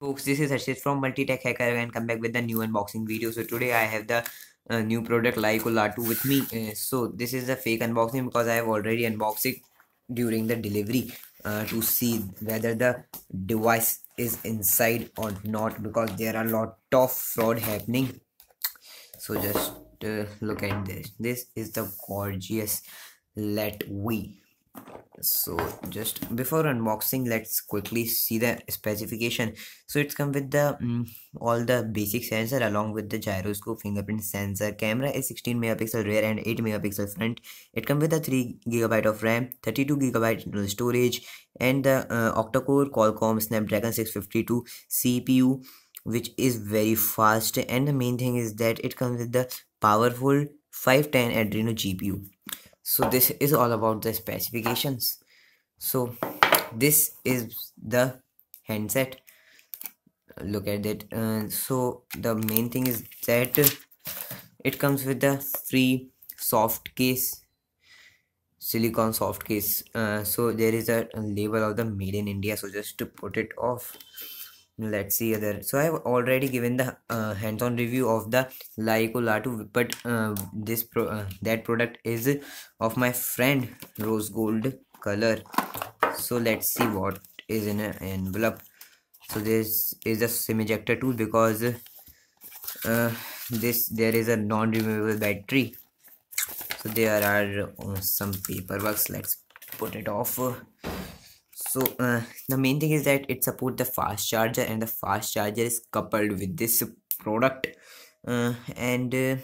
Folks, this is Harshit from Multitech Hacker and come back with the new unboxing video. So today I have the uh, new product LeEco Le 2 with me. Uh, so this is a fake unboxing because I have already unboxed it during the delivery uh, to see whether the device is inside or not because there are a lot of fraud happening. So just uh, look at this. This is the gorgeous Let We so just before unboxing let's quickly see the specification. So it's come with the um, all the basic sensor along with the gyroscope fingerprint sensor camera is 16 megapixel rear and 8 megapixel front. It comes with a 3 gigabyte of ram 32 gigabyte internal storage and the uh, octa-core qualcomm snapdragon 652 cpu which is very fast. And the main thing is that it comes with the powerful 510 adreno gpu so this is all about the specifications. So this is the handset. Look at it. Uh, so the main thing is that it comes with the free soft case silicon soft case. Uh, so there is a label of the made in india. So just to put it off let's see other. So i have already given the uh, hands-on review of the LeEco Le 2 but uh, this pro uh, that product is of my friend rose gold color. So let's see what is in an envelope. So this is a sim ejector tool because uh, this there is a non-removable battery. So there are uh, some paperworks. Let's put it off so uh, the main thing is that it supports the fast charger and the fast charger is coupled with this product. Uh, and uh,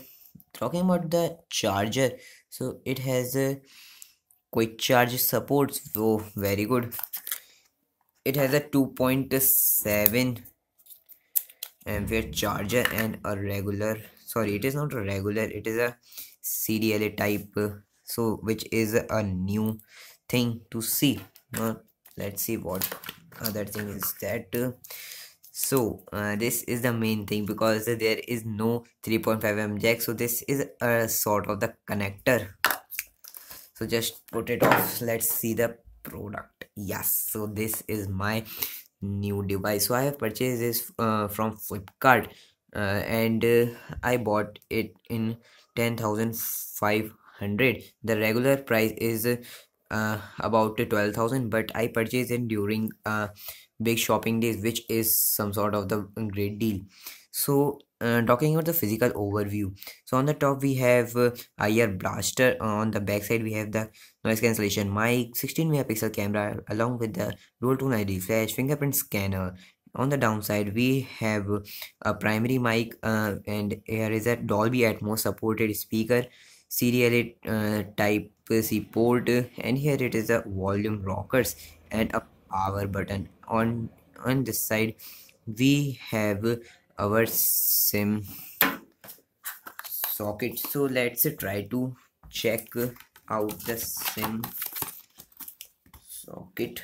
talking about the charger so it has a quick charge supports. So very good. It has a 2.7 ampere charger and a regular sorry it is not a regular it is a CDLA type so which is a new thing to see. Uh, let's see what other thing is that. So uh, this is the main thing because there is no 3.5mm jack. So this is a sort of the connector. So just put it off. Let's see the product. Yes. So this is my new device. So i have purchased this uh, from flipkart uh, and uh, i bought it in 10500 the regular price is uh, about 12000 but i purchased it during uh, big shopping days which is some sort of the great deal. So uh, talking about the physical overview. So on the top we have uh, IR blaster. On the back side we have the noise cancellation mic 16 megapixel camera along with the dual tone LED flash fingerprint scanner. On the downside we have a primary mic uh, and here is a Dolby Atmos supported speaker serial uh, type C port and here it is a volume rockers and a power button. On on this side we have our sim socket. So let's try to check out the sim socket.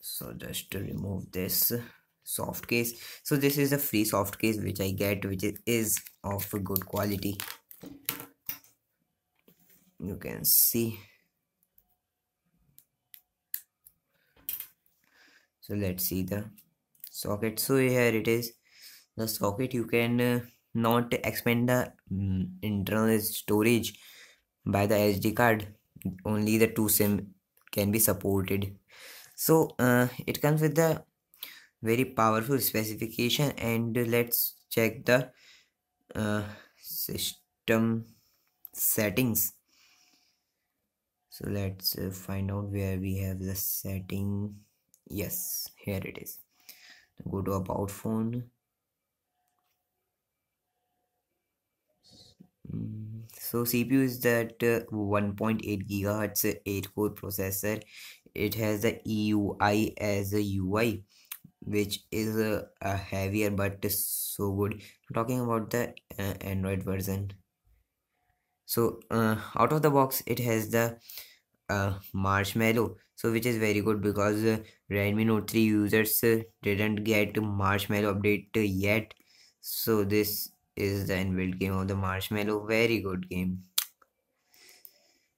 So just to remove this soft case. So this is a free soft case which i get which is of good quality. You can see. So let's see the socket. So here it is. The socket you can uh, not expand the um, internal storage by the sd card. Only the two sim can be supported. So uh, it comes with the very powerful specification. And let's check the uh, system settings. So let's uh, find out where we have the setting. Yes here it is. Go to about phone. So cpu is that uh, 1.8 gigahertz 8 core processor. It has the eui as a ui which is a, a heavier but is so good. Talking about the uh, android version. So uh, out of the box it has the uh, marshmallow so which is very good because uh, redmi note 3 users uh, didn't get marshmallow update yet. So this is the inbuilt game of the marshmallow. Very good game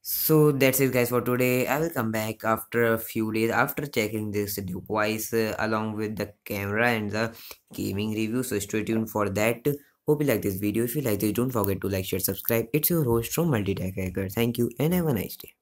so that's it guys for today. I will come back after a few days after checking this device uh, along with the camera and the gaming review. So stay tuned for that. Hope you like this video. If you like this don't forget to like share subscribe. It's your host from multitech hacker. Thank you and have a nice day